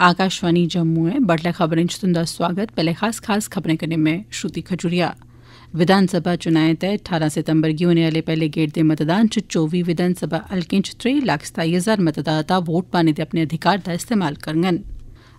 आकाशवाणी जम्मू ऐ बडलै खबरें च तुंदा स्वागत। पैह्ले खास खास खबरें कन्नै में श्रुति खजूरिया। विधानसभा चुनाएँ तैह्त ठारां सितंबर गी होने आह्ले पैह्ले गेड़ दे मतदान च चौबी विधानसभा हल्कें च त्रेई लक्ख सताई हज़ार मतदाता वोट पाने दे अपने अधिकार दा इस्तेमाल करङन।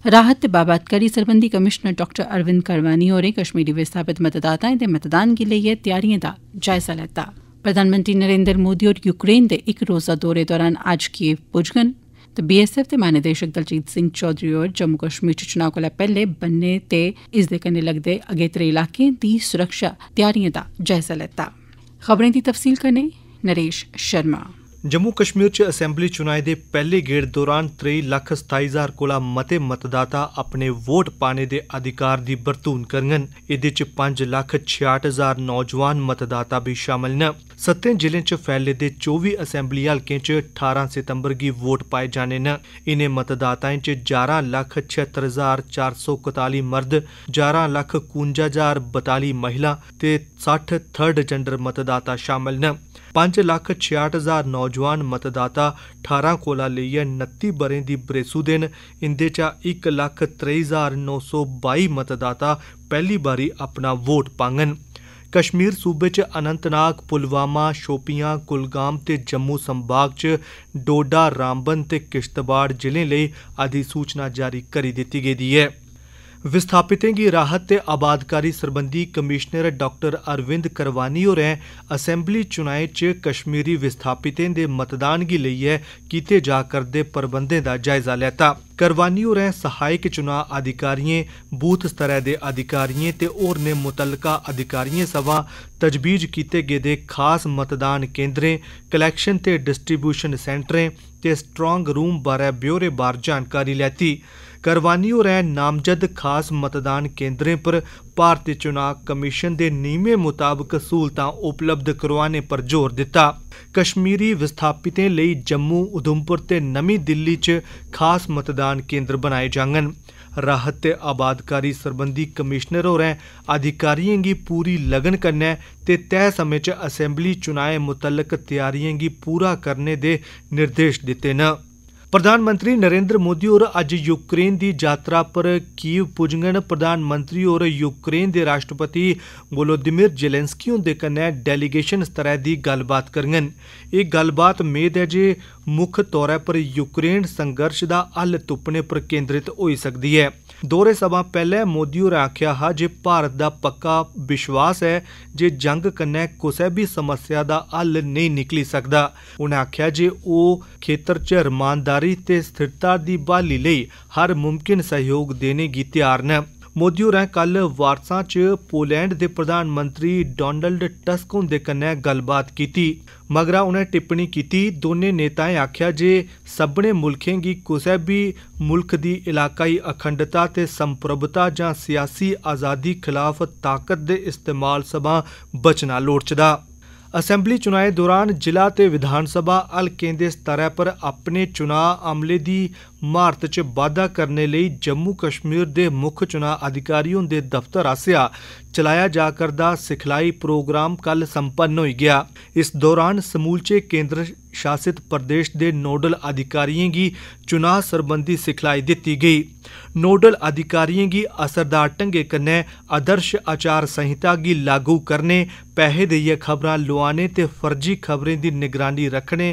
राहत ते बाबादकारी सरबंधी कमिशनर डाक्टर अरविंद करवानी होरें कश्मीरी विस्थापित मतदाताएं दे मतदान गी लेइयै त्यारिएं दा जायजा लैता प्रधानमंत्री नरेंद्र मोदी होर यूक्रेन दे इक रोजा दौरे दौरान अज्ज कीव पुज्जङन ते बीएसएफ दे महानिदेशक दलजीत सिंह चौधरी होर जम्मू कश्मीर च चुनां कोला पैह्ले बन्ने ते इसदे कन्नै लगदे अगेत्रे इलाकें दी सुरक्षा त्यारिएं दा जायजा लैता ਜੰਮੂ ਕਸ਼ਮੀਰ 'ਚ ਅਸੈਂਬਲੀ ਚੁਣਾਈ ਦੇ ਪਹਿਲੇ ਗੇੜ ਦੌਰਾਨ 23 ਲੱਖ 27000 ਕੋਲਾ ਮਤੇ ਮਤਦਾਤਾ ਆਪਣੇ ਵੋਟ ਪਾਣੇ ਦੇ ਅਧਿਕਾਰ ਦੀ ਵਰਤੋਂ ਕਰਨਗੇ ਇਹਦੇ 'ਚ 5 ਲੱਖ 66000 ਨੌਜਵਾਨ ਮਤਦਾਤਾ ਵੀ ਸ਼ਾਮਲ ਨੇ। ਸੱਤੇ ਜ਼ਿਲ੍ਹੇ 'ਚ ਫੈਲੇ ਦੇ 24 ਅਸੈਂਬਲੀ ਹਲਕੇ 'ਚ 18 ਸਤੰਬਰ ਦੀ ਵੋਟ ਪਾਏ ਜਾਣੇ ਨੇ। ਇਨੇ ਮਤਦਾਤਾਵਾਂ 'ਚ 11 ਲੱਖ 76441 ਮਰਦ 11 ਲੱਖ 51042 ਮਹਿਲਾ ਤੇ 60 ਥਰਡ ਜੈਂਡਰ ਮਤਦਾਤਾ ਸ਼ਾਮਲ ਨੇ। 5 ਲੱਖ 66000 ਨੌਜਵਾਨ ਮਤਦਾਤਾ 18 ਕੋਲਾ ਲਈ 29 ਬਰੇ ਦੀ ਬਰੇਸੂ ਦਿਨ ਇੰਦੇ ਚਾ 1 ਲੱਖ 23922 ਮਤਦਾਤਾ ਪਹਿਲੀ ਵਾਰੀ ਆਪਣਾ ਵੋਟ ਪਾਂਗਨ ਕਸ਼ਮੀਰ ਸੂਬੇ 'ਚ ਅਨੰਤਨਾਗ, ਪੁਲਵਾਮਾ, ਸ਼ੋਪੀਆਂ, ਕੁਲਗਾਮ ਤੇ ਜੰਮੂ ਸੰਭਾਗ 'ਚ ਡੋਡਾ, ਰਾਮਬਨ ਤੇ ਕਿਸ਼ਤਵਾੜ ਜ਼ਿਲ੍ਹੇ ਲਈ ਅਧਿਸੂਚਨਾ ਜਾਰੀ ਕਰੀ ਦਿੱਤੀ ਗਈ ਹੈ। विस्थापितें गी राहत ते आबादकारी सरबंधी कमिशनर डाक्टर अरविंद करवानी होरें असैंबली चुनाएं च कश्मीरी विस्थापितें दे मतदान गी लेइयै कीते जा करदे प्रबंधें दा जायजा लैता करवानी होरें सहायक चुनां अधिकारिएं बूथ स्तरै दे अधिकारिएं ते होरनें मुतलका अधिकारिएं सवां तजवीज कीते गेदे खास मतदान केंद्रें कलैक्शन ते डिस्ट्रीब्यूशन सेंटरें ते स्ट्रांग रूम बारै ब्यौरेवार जानकारी लैती करवानी होरें नामजद खास मतदान केंद्रें पर भारतीय चुनाव कमीशन दे नियमें मुताबक सहूलतां उपलब्ध करोआने पर जोर दित्ता कश्मीरी विस्थापितें लेई जम्मू उधमपुर ते नमीं दिल्ली च खास मतदान केंद्र बनाए जाङन राहत ते आबादकारी सरबंधी कमिशनर होरें अधिकारिएं गी पूरी लगन कन्नै ते तय समें च असैंबली चुनाएं मुतलक त्यारिएं गी पूरा करने दे निर्देश दित्ते न प्रधानमंत्री नरेंद्र मोदी होर अज्ज यूक्रेन दी यात्रा पर कीव पुज्जङन प्रधानमंत्री होर यूक्रेन दे राष्ट्रपति वोलोदिमिर जेलेंस्की हुंदे कन्नै डेलीगेशन स्तरै दी गल्लबात करङन एह् गल्लबात मेद ऐ जे मुक्ख तौरा पर यूक्रेन संघर्ष दा हल तुप्पने पर केंद्रित होई सकदी ऐ ਦੌਰੇ ਸਭਾ ਪਹਿਲੇ ਮੋਦੀ ਹੋਰ ਆਖਿਆ, ਹਾ, ਜੇ ਭਾਰਤ ਦਾ ਪੱਕਾ ਵਿਸ਼ਵਾਸ ਹੈ, ਜੇ ਜੰਗ ਕੰਨੇ ਕਿਸੇ ਵੀ ਸਮੱਸਿਆ ਦਾ ਹੱਲ ਨਹੀਂ ਨਿਕਲੀ ਸਕਦਾ। ਉਹਨਾਂ ਆਖਿਆ, ਜੇ ਉਹ ਖੇਤਰ 'ਚ ਰਮਾਨਦਾਰੀ ਤੇ ਸਥਿਰਤਾ ਦੀ ਬਹਾਲੀ ਲਈ ਹਰ ਮੁਮਕਿਨ ਸਹਿਯੋਗ ਦੇਣੇ ਗੀ ਤਿਆਰ ਨੇ। मोदी होरें कल वारसा च पोलैंड दे प्रधानमंत्री डोनाल्ड टस्क हुंदे कन्नै गल्लबात कीती मगरा उनें टिप्पणी कीती दौनें नेताएं आखेआ जे सब्भनें मुल्खें गी कुसै बी मुल्ख दी इलाकाई अखंडता ते संप्रभुता जां सियासी आजादी खिलाफ ताकत दे इस्तेमाल सवां बचना लोड़चदा ਅਸੈਂਬਲੀ ਚੁਣਾਏ ਦੌਰਾਨ ਜ਼ਿਲ੍ਹਾ ਤੇ ਵਿਧਾਨ ਸਭਾ ਹਲਕੇ ਦੇ ਸਤਰ ਪਰ ਆਪਣੇ ਚੁਣਾਅ ਅਮਲੇ ਦੀ ਮਾਰਤ 'ਚ ਵਾਧਾ ਕਰਨ ਲਈ ਜੰਮੂ ਕਸ਼ਮੀਰ ਦੇ ਮੁੱਖ ਚੁਣਾਅ ਅਧਿਕਾਰੀਆਂ ਦੇ ਦਫ਼ਤਰ ਆਸਿਆ। ਚਲਾਇਆ ਜਾ ਕਰਦਾ ਸਿਖਲਾਈ ਪ੍ਰੋਗਰਾਮ ਕੱਲ ਸੰਪੰਨ ਹੋ ਗਿਆ। ਇਸ ਦੌਰਾਨ ਸਮੂਲਚੇ ਕੇਂਦਰ शासित प्रदेश दे नोडल अधिकारिएं गी चुनां सरबंधी सिखलाई दित्ती गेई नोडल अधिकारिएं गी असरदार ढंगै कन्नै आदर्श आचार संहिता गी लागू करने पैहे देइयै खबरां लोआने ते फर्जी खबरें दी निगरानी रखने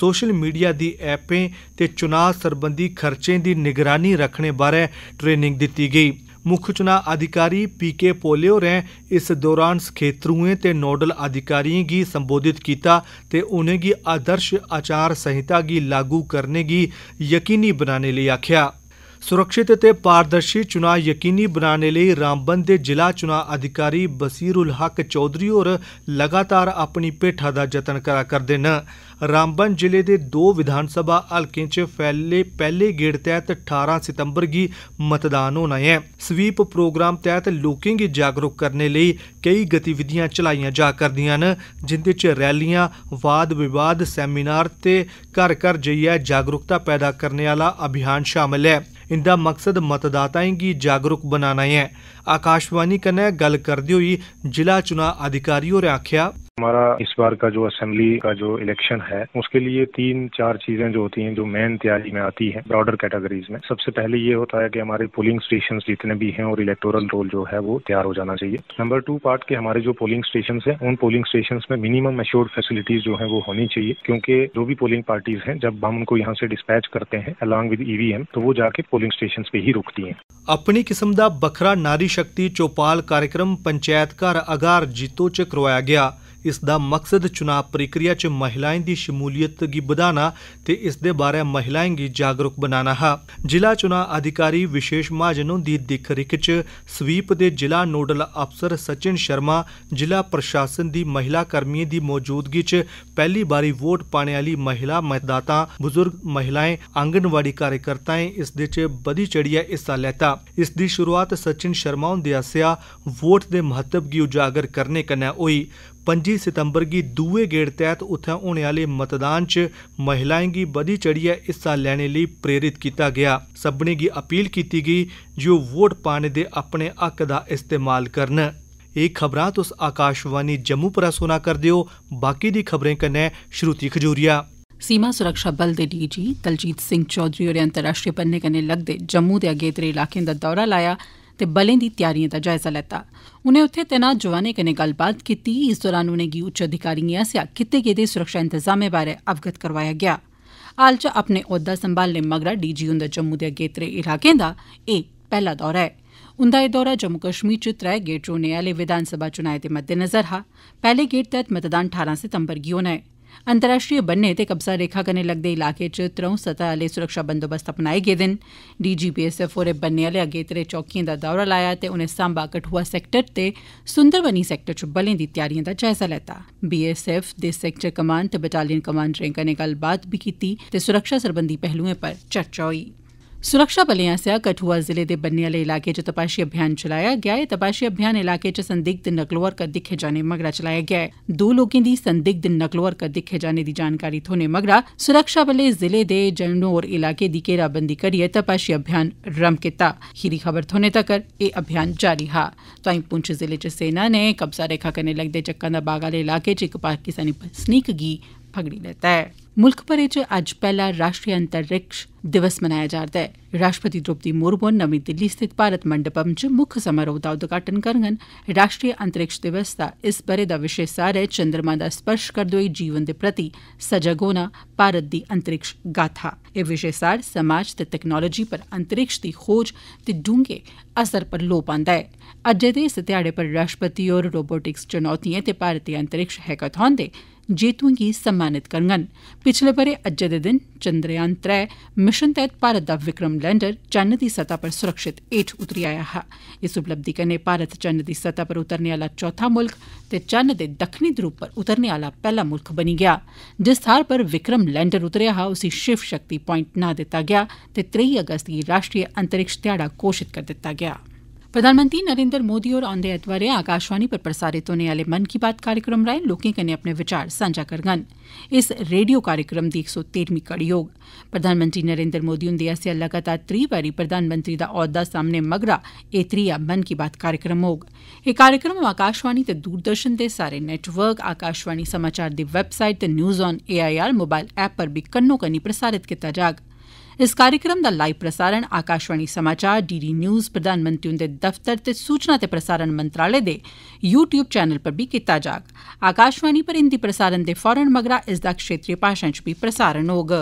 सोशल मीडिया दी ऐपें ते चुनां सरबंधी खर्चें दी निगरानी रखने बारै ट्रेनिंग दित्ती गेई मुक्ख चुनां अधिकारी पी के पोले होरें इस दौरान सखेत्रुएं ते नोडल अधिकारिएं गी संबोधित कीता ते उनेंगी आदर्श आचार संहिता गी लागू करने गी यकीनी बनाने लेई आखेआ सुरक्षित ते पारदर्शी चुनां यकीनी बनाने लेई रामबन दे जिला चुनां अधिकारी बसीरुल हक चौधरी होर लगातार अपनी भेठा दा जतन करा करदे न रामबन जिले दे दो विधानसभा हलकें च फैले पैह्ले गेड़ तैह्त 18 सितंबर गी मतदान होना ऐ स्वीप प्रोग्राम तैह्त लोकें गी जागरूक करने लेई केई गतिविधियां चलाइयां जा करदियां न जिंदे च रैलियां वाद विवाद सैमीनार ते घर घर जाइयै जागरूकता पैदा करने आह्ला अभियान शामल ऐ इंदा मकसद मतदाताएं गी जागरूक बनाना ऐ आकाशवाणी कन्नै गल्ल करदे होई जिला चुनाव अधिकारी होरें आखेआ हमारा इस बार का जो असेंबली का जो इलेक्शन है, उसके लिए तीन, चार चीज़ें जो होती हैं, जो मेन तैयारी में आती है ब्रॉडर कैटेगरीज में। सबसे पहले ये होता है कि हमारे पोलिंग स्टेशन जितने भी हैं और इलेक्टोरल रोल जो है वो तैयार हो जाना चाहिए। नंबर टू पार्ट के हमारे जो पोलिंग स्टेशन है, उन पोलिंग स्टेशन में मिनिमम एश्योर्ड फैसिलिटीज़ जो है वो होनी चाहिए, क्योंकि जो भी पोलिंग पार्टीज़ हैं, जब हम उनको यहाँ से डिस्पैच करते हैं अलॉन्ग विद ईवीएम तो वो जाके पोलिंग स्टेशन पे ही रुकती है। अपनी किस्म का बखरा नारी शक्ति चौपाल कार्यक्रम पंचायत घर अगार जीतो च करवाया गया। ਇਸ ਦਾ ਮਕਸਦ ਚੁਣਾਵ ਪ੍ਰਕਿਰਿਆ 'ਚ ਮਹਿਲਾएं ਦੀ ਸ਼ਮੂਲੀਅਤ ਗੀ ਵਧਾना ਤੇ ਇਸ ਦੇ ਬਾਰੇ ਮਹਿਲਾएं गी ਜਾਗਰੂਕ ਬਣਾना ਹੈ। ਜ਼ਿਲ੍ਹਾ ਚੁਣਾਵ ਅਧਿਕਾਰੀ ਵਿਸ਼ੇਸ਼ ਮਹਾਜਨੋਂ ਦੀ ਦਿੱਖ-ਰਿਖ 'ਚ ਸਵੀਪ ਦੇ ਜ਼ਿਲ੍ਹਾ ਨੋਡਲ ਅਫਸਰ ਸਚਿਨ ਸ਼ਰਮਾ, ਜ਼ਿਲ੍ਹਾ ਪ੍ਰਸ਼ਾਸਨ ਦੀ ਮਹਿਲਾ ਕਰਮੀਆਂ ਦੀ ਮੌਜੂਦਗੀ 'ਚ ਪਹਿਲੀ ਵਾਰੀ ਵੋਟ ਪਾਣੇ ਵਾਲੀ ਮਹਿਲਾ ਮਤਦਾਤਾ, ਬਜ਼ੁਰਗ ਮਹਿਲਾएं ਆਂਗਣਵਾੜੀ ਕਾਰਜਕਰਤਾएं ਇਸ ਦੇ 'ਚ ਬਦੀ ਚੜੀਆ ਹਿੱਸਾ ਲੈਤਾ। ਇਸ ਦੀ ਸ਼ੁਰੂਆਤ ਸਚਿਨ ਸ਼ਰਮਾ ਹੁੰਦੇ ਆਸਿਆ ਵੋਟ ਦੇ ਮਹੱਤਵ गी ਉਜਾਗਰ ਕਰਨੇ ਕਨੇ ਹੋਈ। 25 सितंबर गी दुए गेड़ तैह्त उत्थै होने आह्ले मतदान च महिलाएं गी बधी चढ़ियै हिस्सा लैने लेई प्रेरित कीता गेआ सभनें गी अपील कीती गेई जे ओह् वोट पाने दे अपने हक दा इस्तेमाल करन एह् खबरां तुस आकाशवाणी जम्मू परा सुना करदे ओ बाकी दी खबरें कन्नै श्रुति खजूरिया सीमा सुरक्षा बल दे डीजी दलजीत सिंह चौधरी होरें अंतर्राष्ट्रीय बन्ने कन्नै लगदे जम्मू दे अगेत्रे इलाकें दा दौरा लाया ते बलें दी त्यारियें दा जायजा लैता उनें उत्थे तैनात जवानें कन्नै गल्लबात कीती इस दौरान उनेंगी उच्च अधिकारिएं आसेआ कीते गेदे सुरक्षा इंतजामें बारै अवगत करोआया गेआ हाल च अपने औह्दा संभालने मगरा डीजी हुंदा जम्मू दे अगेत्रे इलाकें दा एह् पैहला दौरा ऐ उंदा एह् दौरा जम्मू कश्मीर च त्रै गेट च होने आह्ले विधानसभा चुनाएं दे मद्देनजर हा पैह्ले गेट तैह्त मतदान ठारां सितंबर गी होना ऐ अंतर्राष्ट्रीय बन्ने ते कब्जा रेखा कन्नै लगदे इलाके च त्रौं सतह आह्ले सुरक्षा बंदोबस्त अपनाए गेदे न डीजीपीएसएफ होरें बन्ने आह्ले अगेत्रे चौकिएं दा दौरा लाया ते उनें सांबा कठुआ सैक्टर ते सुंदरबनी सैक्टर च बलें दी त्यारिएं दा जायजा लैता बीएसएफ दे सैक्टर कमान ते बटालियन कमांडरें कन्नै गल्लबात बी कीती ते सुरक्षा सरबंधी पहलुएं पर चर्चा होई सुरक्षा बलें आसेआ कठुआ जिले दे बन्ने आह्ले इलाके च तपाशी अभियान चलाया गेआ ऐ तपाशी अभियान इलाके च संदिग्ध नकलोहरकत दिक्खे जाने मगरा चलाया गेआ ऐ दो लोकें दी संदिग्ध नकलोहरकत दिक्खे जाने दी जानकारी थ्होने मगरा सुरक्षा बलें जिले दे जनोर इलाके दी घेराबंदी करियै तपाशी अभियान रम्भ कीता खीरी खबर थ्होने तक्कर एह् अभियान जारी हा तोआईं पुंछ जिले च सेना ने कब्जा रेखा कन्नै लगदे चक्कां दा बाग आह्ले इलाके च इक पाकिस्तानी बसनीक गी फगड़ी लैता ऐ मुल्ख भरे च अज्ज पैहला राष्ट्रीय अंतरिक्ष दिवस मनाया जा'रदा ऐ राष्ट्रपति द्रौपदी मुर्मू नमीं दिल्ली स्थित भारत मंडपम च मुक्ख समारोह दा उद्घाटन करङन राष्ट्रीय अंतरिक्ष दिवस दा इस ब'रे दा विशे सार ऐ चंद्रमा दा स्पर्श करदे होई जीवन दे प्रति सजग होना भारत दी अंतरिक्ष गाथा एह् विशे सार समाज ते तकनालोजी पर अंतरिक्ष दी खोज ते डूंगे असर पर लोऽ पांदा ऐ अज्जै दे इस ध्याड़े पर राष्ट्रपति होर रोबोटिक्स चुनौतिएं ते भारतीय अंतरिक्ष हैकाथान दे जेतुएं गी सम्मानित करङन पिछले ब'रे अज्जै दे दिन चंद्रयान त्रै मिशन तैह्त भारत दा विक्रम लैंडर चन्न दी सतह पर सुरक्षित हेठ उतरी आया हा इस उपलब्धि कन्नै भारत चन्न दी सतह पर उतरने आह्ला चौथा मुल्ख ते चन्न दे दक्खनी ध्रुव पर उतरने आह्ला पैह्ला मुल्ख बनी गेआ जिस थाह्र पर विक्रम लैंडर उतरेआ हा उसी शिव शक्ति प्वाइंट नां दित्ता गेआ ते त्रेई अगस्त गी राष्ट्रीय अंतरिक्ष ध्याड़ा घोषित करी दित्ता गेआ प्रधानमंत्री नरेंद्र मोदी होर औंदे ऐतवारें आकाशवाणी पर प्रसारित होने आह्ले मन की बात कार्यक्रम राएं लोकें कन्नै अपने विचार सांझा करङन इस रेडियो कार्यक्रम दी इक सौ तेरमीं कड़ी होग प्रधानमंत्री नरेंद्र मोदी हुंदे आसेआ लगातार त्री बारी प्रधानमंत्री दा औह्दा सामने मगरा एह् त्रीया मन की बात कार्यक्रम होग एह् कार्यक्रम आकाशवाणी ते दूरदर्शन दे सारे नेटवर्क आकाशवाणी समाचार दी वैबसाइट ते news on AIR mobile app पर बी कन्नो कन्नी प्रसारित कीता जाग इस कार्यक्रम दा लाइव प्रसारण आकाशवाणी समाचार डीडी न्यूज प्रधानमंत्री हुंदे दफ्तर ते सूचना ते प्रसारण मंत्रालय दे यू ट्यूब चैनल पर बी कीता जाग आकाशवाणी पर हिंदी प्रसारण दे फौरन मगरा इसदा क्षेत्रीय भाषाएं च बी प्रसारण होग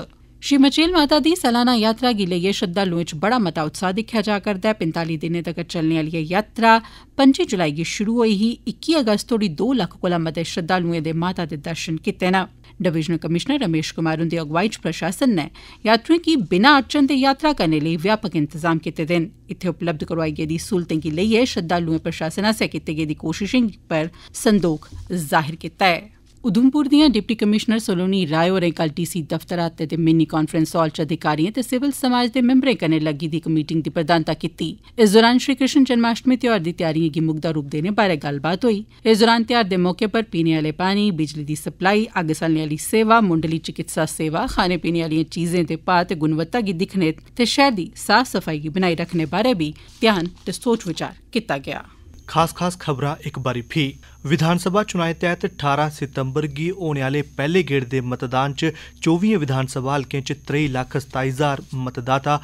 श्री मचेल माता दी सालाना यात्रा गी लेइयै श्रद्धालुएं च बड़ा मता उत्साह दिक्खेआ जा करदा ऐ पैंताली दिनें तगर चलने आह्ली एह् यात्रा पंजी जुलाई गी शुरू होई ही इक्की अगस्त तोड़ी दो लक्ख कोला मते श्रद्धालुएं दे माता दे दर्शन कीते न डिवीजनल कमिशनर रमेश कुमार हुंदी अगुवाई च प्रशासन नै यात्रुएं गी बिना अड़चन दे यात्रा करने लेई व्यापक इंतजाम कीते दे न इत्थै उपलब्ध करोआई गेदी स्हूलतें गी लेइयै श्रद्धालुएं प्रशासन आसेआ कीती गेदी कोशशें पर संदोख जाहिर कीता ऐ उधमपुर दियां डिप्टी कमिशनर सलोनी राय होरें कल टी सी दफ्तर आते दे मिनी कांफ्रेंस हाल च अधिकारिएं ते सिविल समाज दे मिम्बरें कन्नै लग्गी दी इक मीटिंग दी प्रधानता कीती इस दौरान श्री कृष्ण जन्माष्टमी त्यौहार दी त्यारिएं गी मुकदा रूप देने बारै गल्लबात होई इस दौरान त्यौहार दे मौके पर पीने आले पानी बिजली दी सप्लाई अग्ग सलने आली सेवा मुंडली चिकित्सा सेवा खाने पीने आलिएं चीजें दे भाऽ ते गुणवत्ता गी दिक्खने ते शैहर दी साफ सफाई गी बनाई रखने बारै बी ध्यान ते सोच विचार कीता गेआ खास खास खबरां इक बारी फ्ही विधानसभा चुनाएं तैह्त 18 सितंबर गी होने आह्ले पैह्ले गेड़ दे मतदान च 24 विधानसभा हलकें च त्रेई लक्ख सताई ज्हार मतदाता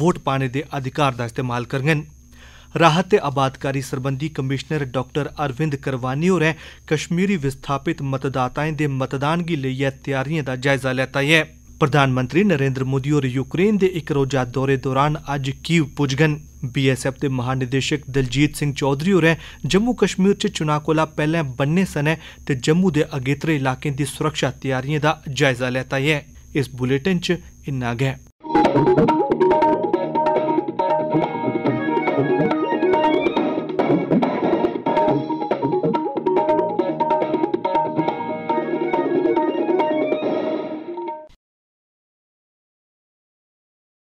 वोट पाने दे अधिकार दा इस्तेमाल करङन राहत ते आबादकारी सरबंधी कमिशनर डाक्टर अरविंद करवानी होरें कश्मीरी विस्थापित मतदाताएं दे मतदान गी लेइयै त्यारिएं दा जायजा लैता ऐ ਪ੍ਰਧਾਨ ਮੰਤਰੀ ਨਰਿੰਦਰ ਮੋਦੀ ਹੋਰ ਯੂਕਰੇਨ ਦੇ ਇੱਕ ਰੋਜ਼ਾ ਦੌਰੇ ਦੌਰਾਨ ਅੱਜ ਕੀਵ ਪੁੱਜ ਗਏ। ਬੀਐਸਐਫ ਦੇ ਮਹਾਨਿਦੇਸ਼ਕ ਦਲਜੀਤ ਸਿੰਘ ਚੌਧਰੀ ਹੋਰ ਜੰਮੂ ਕਸ਼ਮੀਰ 'ਚ ਚੁਣਾਂ ਕੋਲਾ ਪਹਿਲਾਂ ਬੰਨੇ ਸਨ ਤੇ ਜੰਮੂ ਦੇ ਅਗੇਤਰੇ ਇਲਾਕੇ ਦੀ ਸੁਰੱਖਿਆ ਤਿਆਰੀਆਂ ਦਾ ਜਾਇਜ਼ਾ ਲੈਤਾ ਹੈ। ਇਸ ਬੁਲੇਟਿਨ 'ਚ ਇੰਨਾ ਗਿਆ